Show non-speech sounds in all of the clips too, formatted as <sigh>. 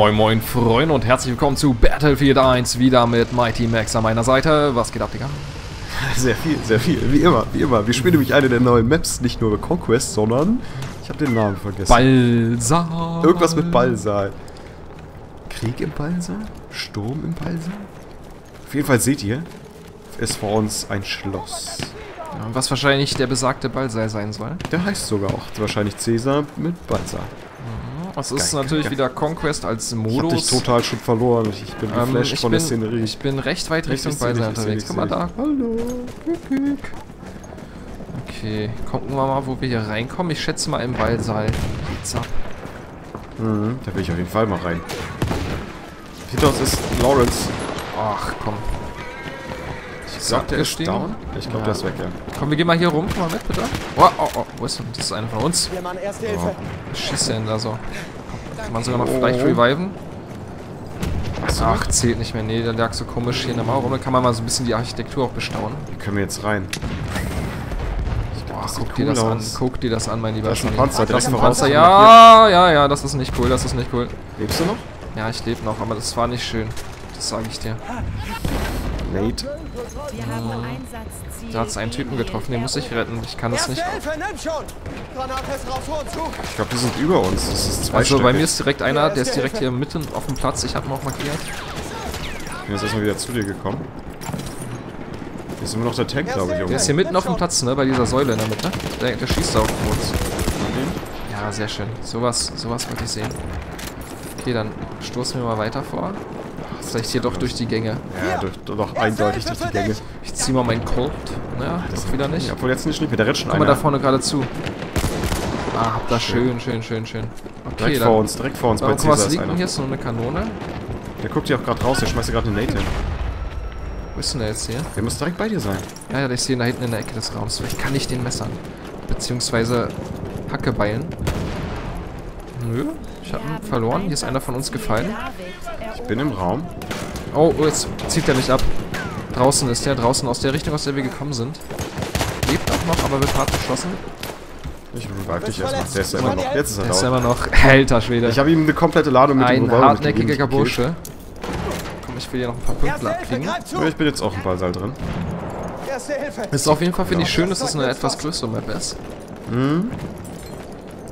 Moin moin Freunde und herzlich willkommen zu Battlefield 1, wieder mit Mighty Max an meiner Seite. Was geht ab, Digga? <laughs> Sehr viel, sehr viel. Wie immer, wie immer. Wir spielen nämlich eine der neuen Maps, nicht nur Conquest, sondern... Ich habe den Namen vergessen. Balsal. Irgendwas mit Ballsaal. Krieg im Ballsaal? Sturm im Ballsaal? Auf jeden Fall seht ihr, ist vor uns ein Schloss. Ja, was wahrscheinlich der besagte Ballsaal sein soll. Der heißt sogar auch wahrscheinlich Cäsar mit Ballsaal. Das ist Geil, natürlich geil. wieder Conquest als Ich hab Modus. dich total schon verloren. Ich, ich bin Ähm, geflasht ich, von bin, der Szenerie. ich bin recht weit Richtung seh unterwegs. Guck mal da. Hallo. Okay, gucken wir mal, wo wir hier reinkommen. Ich schätze mal im Ballsaal. Geht's ab. Mhm, da will ich auf jeden Fall mal rein. Hinter uns ist Lawrence. Ach, komm. Ich glaube, der ist down. Ich glaube, Ja. der ist weg, ja. Komm, wir gehen mal hier rum. Komm mal mit, bitte. Oh, oh, oh. Wo ist denn? Das ist einer von uns. Wir machen Erste Oh. Schießt der denn da so? Kann man sogar noch Oh. vielleicht reviven? Achso, Ach, zählt nicht mehr. Nee, der lag so komisch hier in der Mauer rum. Da kann man mal so ein bisschen die Architektur auch bestaunen. Wie können wir jetzt rein? Boah, das guck sieht dir cool das an. aus. Guck dir das an, mein lieber Da ist ein. Panzer, Das ist ein. Panzer. Ja, ja, ja, das ist nicht cool. Das ist nicht cool. Lebst du noch? Ja, ich lebe noch, aber das war nicht schön. Das sage ich dir. Nate. Wir haben Einsatzziel. Da hat es einen Typen getroffen, den muss ich retten. Ich kann das nicht. Ich glaube, die sind über uns. Das ist zwei Also Stück. bei mir ist direkt einer, der ist direkt hier mitten auf dem Platz. Ich habe ihn auch markiert. Ich bin jetzt erstmal wieder zu dir gekommen. Hier ist immer noch der Tank, glaube ich, Der ist hier mitten auf dem Platz, ne? Bei dieser Säule in der Mitte. Der, der schießt da auf uns. Ja, sehr schön. Sowas, sowas wollte ich sehen. Okay, dann stoßen wir mal weiter vor. Vielleicht hier doch durch die Gänge. Ja, durch, doch eindeutig durch die Gänge. Ich zieh mal meinen Colt. Naja, doch wieder nicht. Ja, obwohl jetzt nicht mehr. Der rennt schon Guck mal da vorne gerade zu. Ah, hab da schön, schön, schön, schön. Okay, Direkt dann. vor uns, direkt vor uns bei Cäsar was liegt denn hier? Ist so eine Kanone? Der guckt hier auch gerade raus. Der schmeißt hier gerade eine Nate hin. Wo ist denn der jetzt hier? Der muss direkt bei dir sein. Ja, ja, ich sehe ihn da hinten in der Ecke des Raums. Vielleicht kann ich den messern. Beziehungsweise Hackebeilen. Nö, ich habe ihn verloren. Hier ist einer von uns gefallen. Ich bin im Raum. Oh, oh, jetzt zieht er mich ab. Draußen ist der, draußen aus der Richtung, aus der wir gekommen sind. Lebt auch noch, aber wird hart beschossen. Ich revive dich erstmal. Der ist ja immer noch. Jetzt ist er Der ist immer noch. <laughs> Alter Schwede. Ich habe ihm eine komplette Ladung mit dem Ein hartnäckiger. Bursche. Komm, ich will hier noch ein paar Hilfe, abkriegen. Ja, ich bin jetzt auch im Ballsaal drin. Ist auf jeden Fall, finde ich, schön, dass es eine etwas größere Map ist.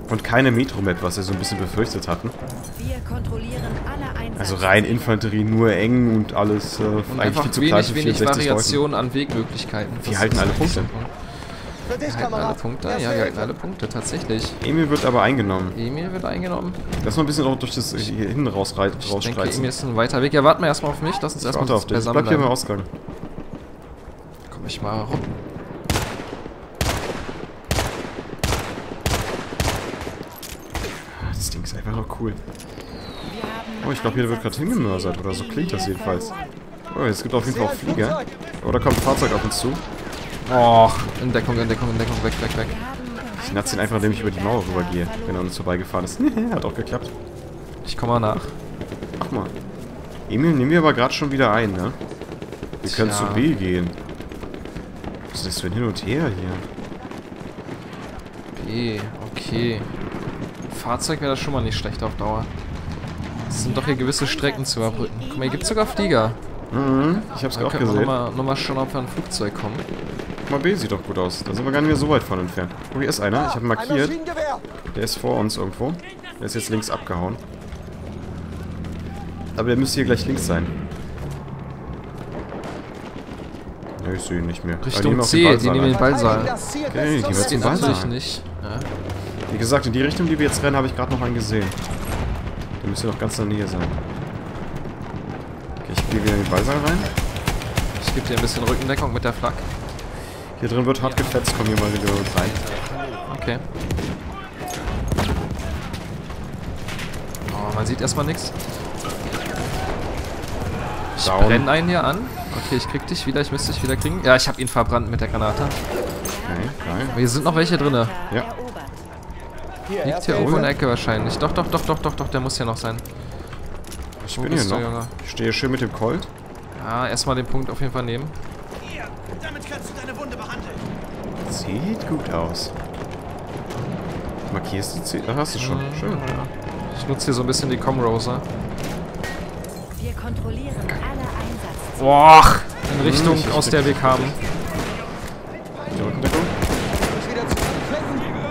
Und keine Metro-Map, was wir so ein bisschen befürchtet hatten. Wir kontrollieren alle Einsatzziele. Also rein Infanterie, nur eng und alles äh, Und eigentlich einfach viel zu klein wenig, für wenig 64 Leuten. Variation an Wegmöglichkeiten. Wir halten alle Punkte. Wir halten alle! Punkte? Ja, wir halten alle Punkte, tatsächlich. Emil wird aber eingenommen. Emil wird eingenommen. Lass mal ein bisschen auch durch das hier hinten rausreit, Ich denke, rausstreizen. Emil ist ein weiter Weg. Ja, warten wir erstmal auf mich. Lass uns erstmal auf dich. Bleib hier im. Ausgang. Komm ich mal rum. Ding ist einfach noch cool. Oh, ich glaube, hier wird gerade hingemörsert oder so klingt das jedenfalls. Oh, es gibt auf jeden Fall auch Flieger. Oh, da kommt ein Fahrzeug auf uns zu. Och, in Deckung, in Deckung, in Deckung. Weg, weg, weg. Ich natze ihn einfach, indem ich über die Mauer rübergehe, wenn er uns vorbeigefahren ist. Hat auch geklappt. Ich komme mal nach. Mach mal. Emil, nehmen wir aber gerade schon wieder ein, ne? Wir können Tja. zu B gehen. Was ist das für ein Hin und Her hier? Okay, okay. Fahrzeug wäre das schon mal nicht schlecht auf Dauer. Es sind doch hier gewisse Strecken zu überbrücken. Guck mal, hier gibt es sogar Flieger. Mhm, ich hab's wir gesehen. nochmal noch mal schauen, ob wir an ein Flugzeug kommen. Guck mal, B sieht doch gut aus. Da sind wir gar nicht mehr so weit von entfernt. Oh, hier ist einer. Ich habe markiert. Der ist vor uns irgendwo. Der ist jetzt links abgehauen. Aber der müsste hier gleich links sein. Ja, ich sehe ihn nicht mehr. Aber die Richtung nehmen auch C, den die Ballsaal nehmen den. Ballsaal. Okay, die zum Ende. Ballsaal. nicht. Ja. Wie gesagt, in die Richtung, die wir jetzt rennen, habe ich gerade noch einen gesehen. Der müsste noch ganz in der Nähe sein. Okay, ich gehe wieder in den Ballsaal rein. Ich gebe dir ein bisschen Rückendeckung mit der Flak. Hier drin wird hart gefetzt. Komm hier mal wieder rein. Okay. Oh, man sieht erstmal nichts. Ich Down. brenne einen hier an. Okay, ich krieg dich wieder. Ich müsste dich wieder kriegen. Ja, ich habe ihn verbrannt mit der Granate. Okay, geil. Aber hier sind noch welche drinne. Ja. Liegt hier irgendwo in der. Ecke wahrscheinlich. Doch, doch, doch, doch, doch, doch. Der muss hier noch sein. Ich Wo bin hier noch. Junge? Ich stehe schön mit dem Colt. Ja, erstmal den Punkt auf jeden Fall nehmen. Hier, damit kannst du deine Wunde behandeln. Sieht gut aus. Markierst du Ziel? Da hast du schon. Schön. Ich nutze hier so ein bisschen die Comroser. Wir kontrollieren alle Einsatzziele. Boah! In Richtung, Hm, aus der wir kamen.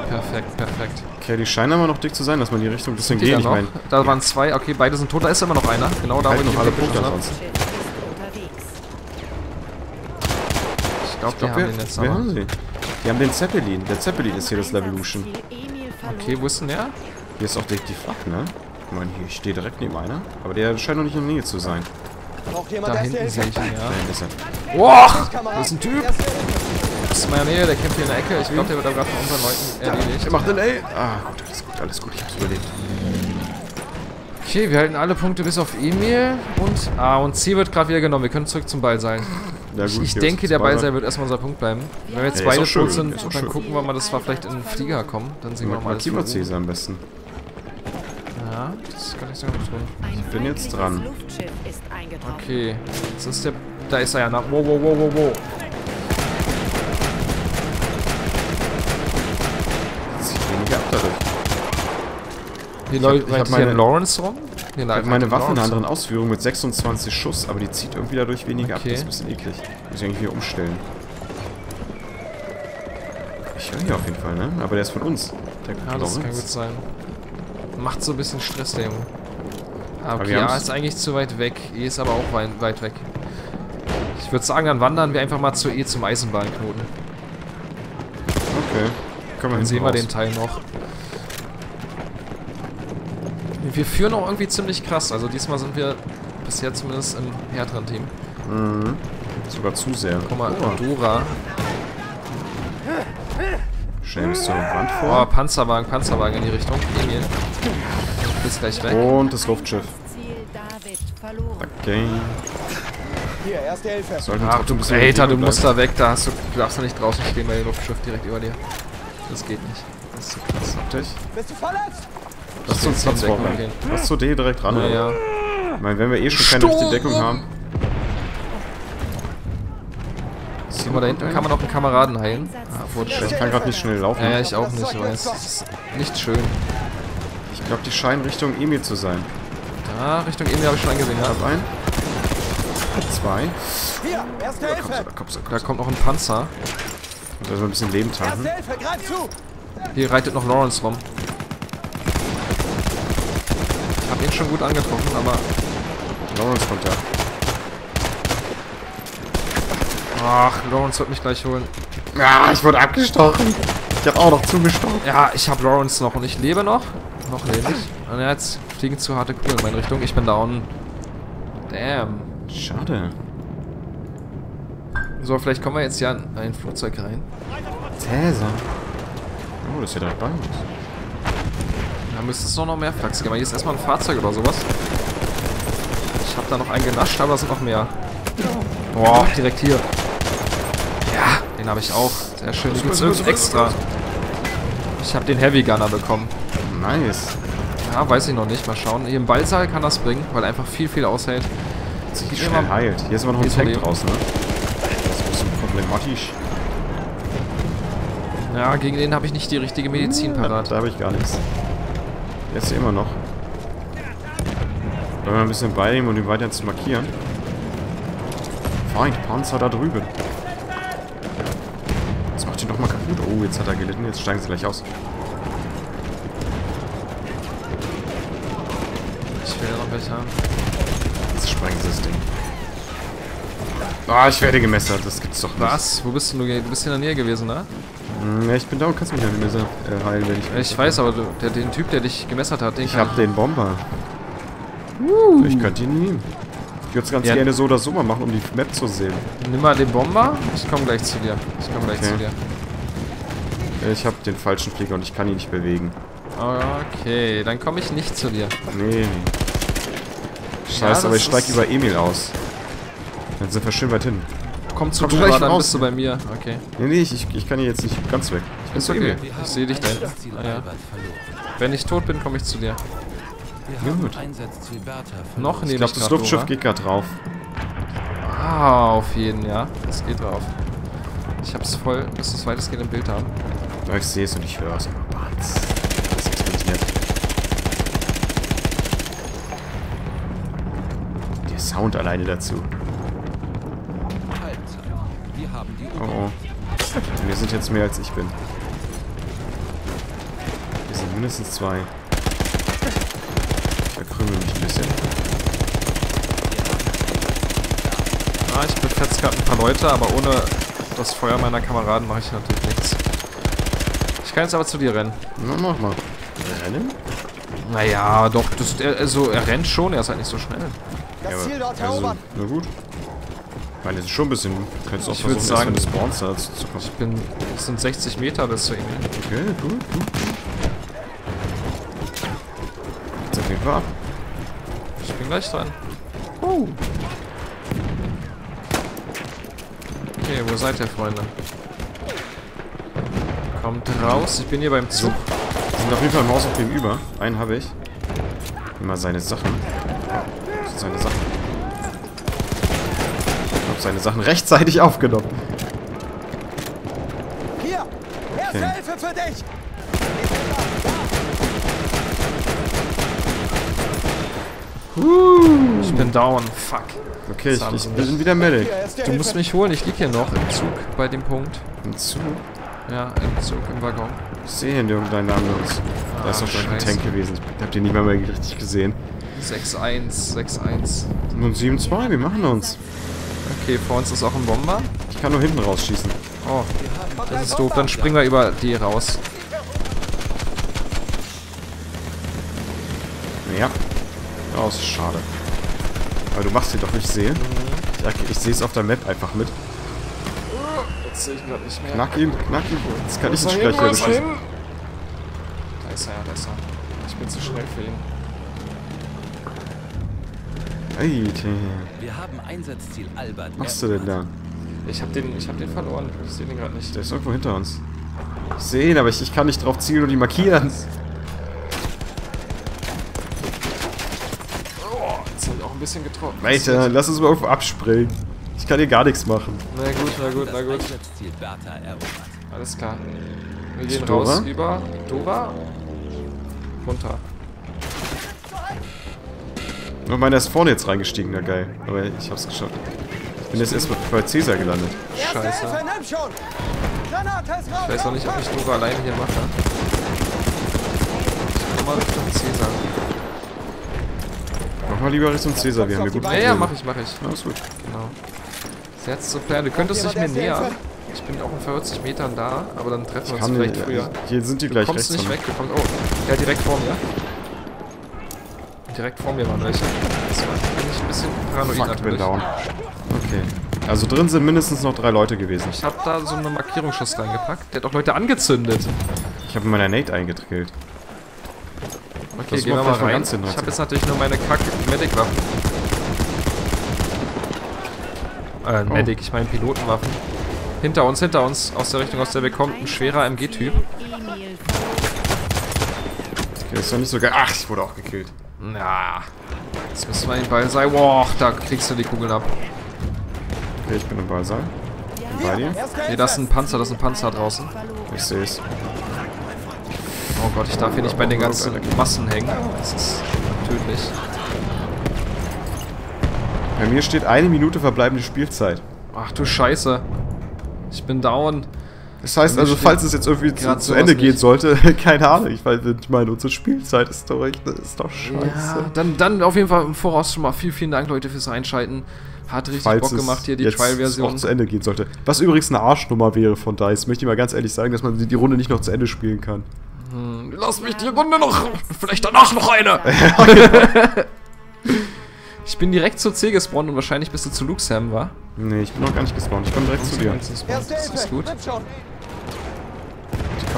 Perfekt, perfekt. Okay, die scheinen aber noch dick zu sein, dass man die Richtung ein bisschen geht. Ich meine, Da waren zwei. Okay, beide sind tot. Da ist immer noch einer. Genau da, wo ich noch alle Punkte habe. Ich glaube, die glaube, haben wir, den jetzt wir haben sie. Die haben den Zeppelin. Der Zeppelin ist hier das Levolution. Okay, wo ist denn der? Hier ist auch direkt die Flak, ne? Ich meine, hier steht direkt neben einer. Aber der scheint noch nicht in der Nähe zu sein. Da hinten sehe ich ihn, ja. Da hinten ist er. Boah! Das ist ein Typ. Ist in meiner Nähe, der kämpft hier in der Ecke. Ich glaube, der wird aber gerade von unseren Leuten erledigt. Der macht den Ey. Ah, gut, alles gut, alles gut. Ich hab's überlebt. Okay, wir halten alle Punkte bis auf Emil. Und, ah, und C wird gerade wieder genommen. Wir können zurück zum Ball sein. Ja, Ich, gut, ich denke, ist der Ball- Ballseil wird erstmal unser Punkt bleiben. Wenn wir jetzt Ja, ist beide tot sind, ist dann schön. gucken wir mal, dass wir vielleicht in den Flieger kommen. Dann sehen wir mal alles. Oben. Cäsar am besten. Ja, das kann ich so gut tun. Ein bin jetzt dran. Ist. Okay, jetzt ist der... Da ist er ja. Wow, wow, wow, wow, wow. Zieht weniger ab dadurch. Hier hab- läuft ich hab hier meine- ein Lawrence rum. Hier Ich habe meine Waffe in einer Lawrence anderen. Ausführung mit 26 Schuss, aber die zieht irgendwie dadurch weniger ab. Okay. Das ist ein bisschen eklig. Muss ich eigentlich wieder umstellen. Ich höre hier auf jeden Fall, ne? Aber der ist von uns. Der Ja, das kann Lawrence. gut sein. Macht so ein bisschen Stress, der Junge. Ah, okay, wir A haben's- ist eigentlich zu weit weg. E ist aber auch weit, weit weg. Ich würde sagen, dann wandern wir einfach mal zu E zum Eisenbahnknoten. Okay. Können wir Dann sehen wir raus. den Teil noch. Wir führen auch irgendwie ziemlich krass. Also diesmal sind wir bisher zumindest im härteren Team. Mhm. Sogar zu sehr. Guck mal, Oh, Dora. bis zur Wand Oh, vor. Panzerwagen, Panzerwagen in die Richtung. Emil. Du bist gleich weg. Und das Luftschiff. Okay. Hier, erste Hilfe. Ach du Alter, du musst da weg. Da hast du, du darfst da nicht draußen stehen bei dem Luftschiff direkt über dir. Das geht nicht. Das ist zu krass. Dich. Bist du verletzt? Lass uns Platz gehen. Lass zur D direkt ran. Naja. Ich meine, wenn wir eh schon keine richtige Deckung haben. Guck mal, da hinten kann man auch einen Kameraden heilen. Ah, wurde Ich schon. kann gerade nicht schnell laufen. Ja, ja, ich auch nicht, ich weiß. Das ist nicht schön. Ich glaube, die scheinen Richtung Emil zu sein. Da, Richtung Emil habe ich schon angesehen, ja. Hab ein. Zwei. Hier, erste Da Hilfe. da kommst du. Da kommt noch ein Panzer. Muss erstmal ein bisschen Leben tanken. Hier reitet noch Lawrence rum. Ihn schon gut angetroffen, aber... Lawrence kommt ja. Ach, Lawrence wird mich gleich holen. Ja, ich wurde abgestochen. Ich habe auch noch zugestochen. Ja, ich habe Lawrence noch und ich lebe noch. Noch lebe ich. Und jetzt fliegen zu harte Kugeln in meine Richtung. Ich bin down. Damn. Schade. So, vielleicht kommen wir jetzt ja in ein Flugzeug rein. Cäsar. Oh, das ist ja direkt bei uns. Da müsste es noch, noch mehr Flachs geben. Aber hier ist erstmal ein Fahrzeug oder sowas. Ich habe da noch einen genascht, aber es sind noch mehr. Boah, direkt hier. Ja, den habe ich auch. Sehr schön. Die gibt's irgendwie extra. Ich habe den Heavy Gunner bekommen. Nice. Ja, weiß ich noch nicht. Mal schauen. Hier im Ballsaal kann das bringen, weil er einfach viel, viel aushält. Mir schnell mal- heilt. Hier ist immer noch ein Tank draußen, ne? Das ist ein bisschen problematisch. Ja, gegen den habe ich nicht die richtige Medizin parat. Da habe ich gar nichts. Der ist hier immer noch. Wollen wir ein bisschen bei ihm und ihn weiter zu markieren? Feind, Panzer da drüben. Das macht ihn doch mal kaputt. Oh, jetzt hat er gelitten. Jetzt steigen sie gleich aus. Ich will noch haben. Jetzt sprengen sie das Ding. Ah, ich werde gemessert. Das gibt's doch nicht. Was? Wo bist du? Du bist in der Nähe gewesen, ne? Ja, ich bin da und kannst mich ja nicht mehr äh, heilen, wenn ich... Ich weiß, aber du, der, den Typ, der dich gemessert hat, den Ich hab den Bomber. Ich könnte ihn nehmen. Ich würde es ganz Ja. gerne so oder so mal machen, um die Map zu sehen. Nimm mal den Bomber. Ich komme gleich zu dir. Ich komme gleich Okay. zu dir. Ich habe den falschen Flieger und ich kann ihn nicht bewegen. Okay, dann komme ich nicht zu dir. Nee, nee. Ja, Scheiße, aber ich steig ist- über Emil aus. Dann sind wir schön weit hin komm zu komm Dura, dann raus. bist du bei mir. Okay. Nee, nee, ich, ich, kann hier jetzt nicht ganz weg. Ich bin Ist okay. Eben. Ich sehe dich da. Ah, ja. Wenn ich tot bin, komme ich zu dir. Ja, gut. Noch nehme ich glaube, das Luftschiff geht gerade drauf. Ah, auf jeden, ja. Es geht drauf. Ich hab's voll, muss das weitestgehend im Bild haben. Ja, ich sehe es und ich höre es. Banz. Das explodiert. Der Sound alleine dazu. Oh oh. Wir sind jetzt mehr als ich bin. Wir sind mindestens zwei. Ich verkrümel mich ein bisschen. Ah, ich befetze gerade ein paar Leute, aber ohne das Feuer meiner Kameraden mache ich natürlich nichts. Ich kann jetzt aber zu dir rennen. Na, mach mal. Rennen? Naja, doch, das, er, also, er rennt schon, er ist halt nicht so schnell. Das Ziel dort also, erobern. na gut. Ich meine, das ist schon ein bisschen... Könntest auch Ich versuchen, sagen- wenn du spawnst, da zu kommen. Ich bin, es sind 60 Meter bis zu ihm. Okay, gut, gut. Jetzt auf jeden Fall ab. Ich bin gleich dran. Oh. Okay, wo seid ihr, Freunde? Kommt raus, ich bin hier beim Zug. Wir sind auf jeden Fall im Haus auch gegenüber. Einen habe ich. Mal seine Sachen. Das seine Sachen. Ich habe seine Sachen rechtzeitig aufgenommen. Hier, erste Okay. Hilfe für dich. Ich bin down, fuck. Okay, ich, ich bin wieder Medic. Du musst mich holen, ich lieg hier noch im Zug bei dem Punkt. Im Zug. Ja, im Zug, im Waggon. Ich sehe hier irgendeinen Namen los. Da ist Ah, doch schon ein. Tank gewesen. Ich hab den nicht mal mehr richtig gesehen. 6-1, 6-1. Nun 7-2, wir machen uns. Okay, vor uns ist auch ein Bomber. Ich kann nur hinten rausschießen. Oh, das ist doof. Dann springen wir über die raus. Ja. Oh, ist schade. Aber du machst ihn doch nicht sehen. Ich, ich sehe es auf der Map einfach mit. Jetzt sehe ich ihn nicht mehr. Knack ihn, knack ihn. Jetzt kann ich ihn gleich wieder er? Da ist er, da ist er. Ich bin zu schnell für ihn. Alter, Wir haben Einsatzziel Albert. was machst du denn da? Ich hab den, ich hab den verloren. Ich sehe den gerade nicht. Der ist irgendwo hinter uns. Ich sehe ihn, aber ich, ich kann nicht drauf zielen und ihn markieren. Oh, jetzt habe ich auch ein bisschen getroffen. Alter, lass uns mal irgendwo abspringen. Ich kann hier gar nichts machen. Na gut, na gut, na gut. Alles klar. Wir gehen Dora? raus über Dora. Runter. Nur meiner ist vorne jetzt reingestiegen, na geil. Aber ich hab's geschafft. Ich bin jetzt erstmal bei Cäsar gelandet. Scheiße. Ich weiß auch nicht, ob ich Dora alleine hier mache. Ich komm mal Richtung Cäsar. Mach mal lieber Richtung Cäsar, wir haben hier gut Ja, ja, mach ich, mach ich. Alles gut. Genau. Jetzt zu Plan. Du könntest dich mir nähern. Ich bin auch in 40 Metern da, aber dann treffen wir uns vielleicht nicht, früher. Hier sind die Du gleich kommst rechts. nicht von weg, du kommst. Oh, ja, direkt vor mir. Direkt vor mir waren welche. Das war bin ich ein bisschen paranoid Fuck, bin down. Okay. Also drin sind mindestens noch drei Leute gewesen. Ich hab da so eine Markierungsschuss reingepackt. Der hat auch Leute angezündet. Ich habe meiner Nate eingetrillt. Okay, Das gehen wir mal rein. ganz Ich habe jetzt natürlich nur meine kack Medic-Waffen. Äh, Oh. Medic, ich meine Pilotenwaffen. Hinter uns, hinter uns, aus der Richtung, aus der wir kommen, ein schwerer MG-Typ. Okay, ist doch nicht so geil. Ach, ich wurde auch gekillt. Na, jetzt müssen wir den Ball sein. Boah, da kriegst du die Kugeln ab. Okay, ich bin im Ballsaal. Bin bei dir. Nee, das ist ein Panzer, das ist ein Panzer draußen. Ich sehe es. Oh Gott, ich darf hier nicht bei den ganzen Massen hängen. Das ist tödlich. Bei mir steht eine Minute verbleibende Spielzeit. Ach du Scheiße. Ich bin down. Das heißt also, falls es jetzt irgendwie zu, zu Ende gehen nicht. sollte, <laughs> keine Ahnung. Ich, meine, unsere Spielzeit ist doch, echt, ist doch scheiße. Ja, dann, dann auf jeden Fall im Voraus schon mal vielen, vielen Dank, Leute, fürs Einschalten. Hat richtig Falls Bock gemacht hier, die Trial-Version. auch zu Ende gehen sollte. Was übrigens eine Arschnummer wäre von DICE, möchte ich mal ganz ehrlich sagen, dass man die, Runde nicht noch zu Ende spielen kann. Lass mich die Runde noch. Vielleicht danach noch eine. <laughs> ich bin direkt zu C gespawnt und wahrscheinlich bist du zu Luxem, wa? Nee, ich bin noch gar nicht gespawnt. Ich komme direkt zu dir. Das ist gut.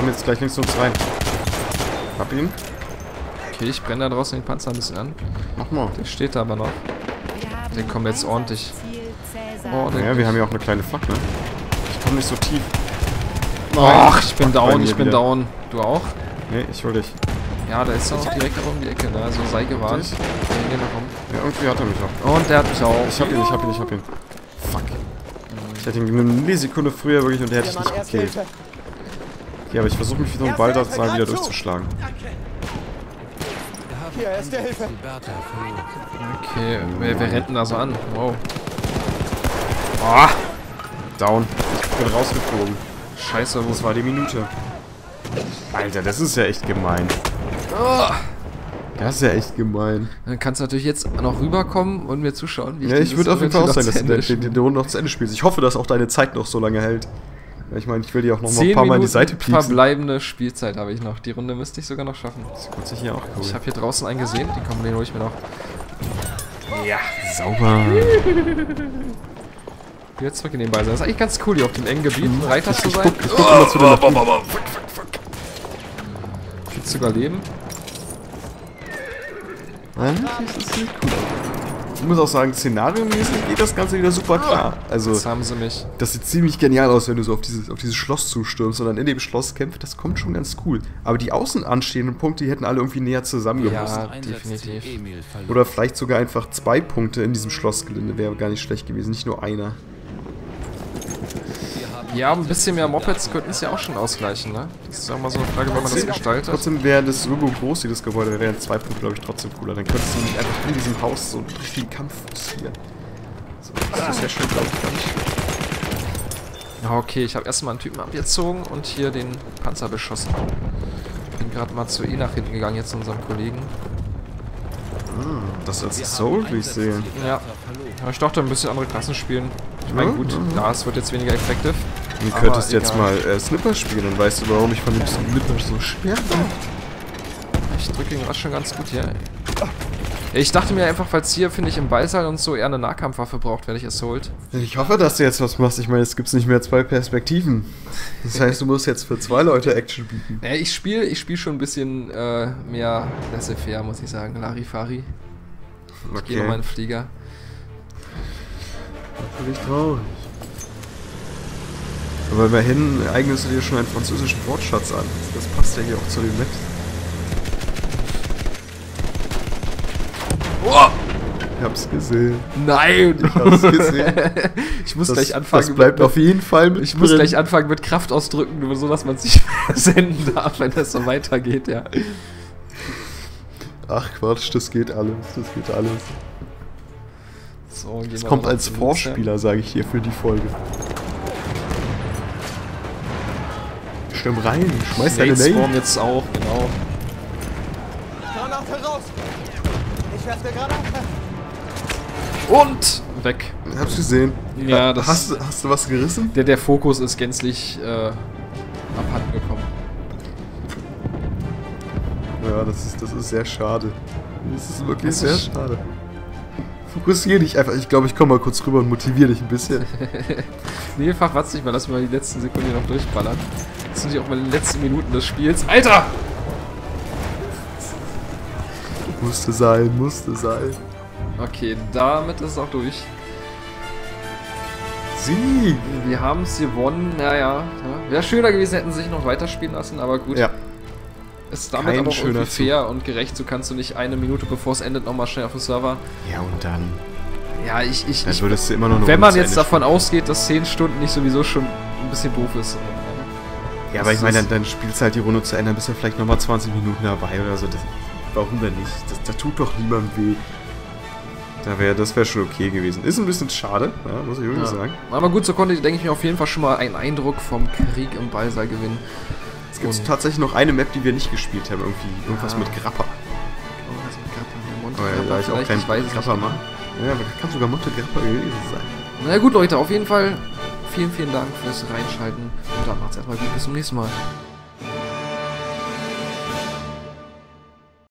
Nimm schon. Ich komme jetzt gleich links zu uns rein. Hab ihn. Okay, ich brenne da draußen den Panzer ein bisschen an. Mach mal. Der steht da aber noch. Wir haben Der kommt jetzt ordentlich. Oh, der- Naja, wir haben ja auch eine kleine Fackel. Ich komme nicht so tief. Ach, ich bin down, ich bin wieder. down. Du auch? Nee, ich hol dich. Ja, da ist er auch direkt da um die Ecke, ne? Also sei gewarnt. Wir nach rum. Ja, irgendwie hat er mich auch. Und der hat mich auch. Ich hab ihn, ich hab ihn, ich hab ihn. Fuck. Ich hätte ihn eine Millisekunde früher wirklich und der hätte ich nicht gekillt. Hilfe. Ja, aber ich versuche mich wie so ein Baldassar Hilfe, wieder durchzuschlagen. Wir Hier, erste Hilfe. Ziel Bertha verloren. Okay, wer rennt denn da so an? Wow. Ah! Down. Ich bin rausgeflogen. Scheiße, wo Das war die Minute. Alter, das ist ja echt gemein. Das ist ja echt gemein. Dann kannst du natürlich jetzt noch rüberkommen und mir zuschauen, wie Ja, ich würde auf jeden Fall auch sagen, dass du den, den, den Runde noch zu Ende spielst. Ich hoffe, dass auch deine Zeit noch so lange hält. Ja, Ich meine, ich will dir auch noch mal ein paar Mal in die Minuten Seite pieksen. verbleibende Spielzeit habe ich noch. Die Runde müsste ich sogar noch schaffen. Das wird sich hier auch cool. Ich habe hier draußen einen gesehen, den kommen den hole ich mir noch. Sauber. <laughs> Wieder zurück in den Ball sein. Das ist eigentlich ganz cool, hier auf dem engen Gebiet ein Reiter zu sein. Ich guck immer zu dir nach hinten. Viel zu überleben. Nein, das ist nicht cool. Ich muss auch sagen, szenariomäßig geht das Ganze wieder super klar. Also, Jetzt haben sie mich. das sieht ziemlich genial aus, wenn du so auf dieses, auf dieses Schloss zustürmst und dann in dem Schloss kämpft. Das kommt schon ganz cool. Aber die außen anstehenden Punkte, die hätten alle irgendwie näher zusammengemusst. Ja, definitiv. Oder vielleicht sogar einfach zwei Punkte in diesem Schlossgelände wäre gar nicht schlecht gewesen, nicht nur einer. Ja, ein bisschen mehr Mopeds könnten es ja auch schon ausgleichen, ne? Das ist ja auch mal so eine Frage, wenn man das gestaltet. Trotzdem wäre das so groß, wie das Gebäude, wären zwei Punkte, glaube ich, trotzdem cooler. Dann könntest du nicht einfach in diesem Haus so einen richtigen Kampf forcieren. So, das ist ja schon, glaube ich, gar nicht. Ja, okay, ich habe erstmal einen Typen abgezogen und hier den Panzer beschossen. Bin gerade mal zu E nach hinten gegangen, jetzt zu unserem Kollegen. Das wir als Soul sehen. Ja. Ja, ich dachte, ein bisschen andere Klassen spielen. Ich meine, Ja, gut, ja, ja. klar, es wird jetzt weniger effektiv. Du könntest jetzt egal. mal äh, Snipper spielen, dann weißt du, warum ich von dem Snipper so schwer bin. Ich drücke ihn gerade schon ganz gut hier. Ich dachte mir einfach, falls hier, finde ich, im Ballsaal und so eher eine Nahkampfwaffe braucht, wenn ich es holt. Ich hoffe, dass du jetzt was machst. Ich meine, es gibt nicht mehr zwei Perspektiven. Das <laughs> heißt, du musst jetzt für zwei Leute Action bieten. Ja, ich spiele ich spiel schon ein bisschen äh, mehr laissez-faire, muss ich sagen. Larifari. Ich gehe noch meinen Flieger. Natürlich traurig. Aber immerhin eignest du dir schon einen französischen Wortschatz an. Das passt ja hier auch zu dem Netz. Oh! Ich hab's gesehen. Nein! Ich hab's gesehen. <laughs> ich muss Das, gleich anfangen. das bleibt mit, auf jeden Fall mit ich muss drin. gleich anfangen mit Kraft ausdrücken, nur so dass man sich <laughs> senden darf, wenn das so weitergeht, ja. Ach Quatsch, das geht alles. Das geht alles. So, Das kommt als Vorspieler, sage ich hier, für die Folge. Stimm rein, schmeiß deine Nate Name. jetzt auch, genau. Granate raus. Ich werfe der Granate. Und weg. Hab's gesehen. Ja, das- Hast, du- hast du was gerissen? Der, der Fokus ist gänzlich äh, abhanden gekommen. Ja, das ist, das ist sehr schade. Das ist wirklich Das sehr ist- schade. Fokussiere dich einfach. Ich glaube, ich komme mal kurz rüber und motiviere dich ein bisschen. Nee, verwatz dich mal, lass mal die letzten Sekunden hier noch durchballern. Das sind ja auch mal die letzten Minuten des Spiels. Alter! musste sein, musste sein. Okay, damit ist es auch durch. Sieg! Wir haben es gewonnen, naja. Ja. Wäre schöner gewesen, hätten sie sich noch weiterspielen lassen, aber gut. Ja, Ist damit kein aber auch irgendwie fair und gerecht. So kannst du nicht eine Minute bevor es endet nochmal schnell auf den Server. ja und dann. Ja, ich, ich, Dann ich würdest du immer noch wenn man jetzt davon ausgeht, dass 10 Stunden nicht sowieso schon ein bisschen doof ist. Ja, aber ich meine, dann, dann spielst du halt die Runde zu Ende, dann bist du vielleicht nochmal 20 Minuten dabei oder so. Das, warum denn nicht? Das, da tut doch niemandem weh. Da wär, das wäre schon okay gewesen. Ist ein bisschen schade, ja, muss ich wirklich Ja. sagen. Aber gut, so konnte ich, denke ich mir, auf jeden Fall schon mal einen Eindruck vom Krieg im Ballsaal gewinnen. Es gibt tatsächlich noch eine Map, die wir nicht gespielt haben. Irgendwie irgendwas Ja. mit Grappa. Oh, das mit Grappa, der Monte Aber ja, da ich auch kein ich weiß Grappa nicht. mache. Ja, aber das kann sogar Monte Grappa gewesen sein. Na gut, Leute, auf jeden Fall vielen, vielen Dank fürs Reinschalten. Und dann macht's erstmal gut. Bis zum nächsten Mal.